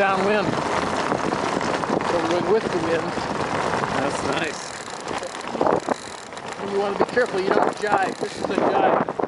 downwind. So we're going with the wind. That's nice. And you want to be careful you don't jibe. This is a jibe.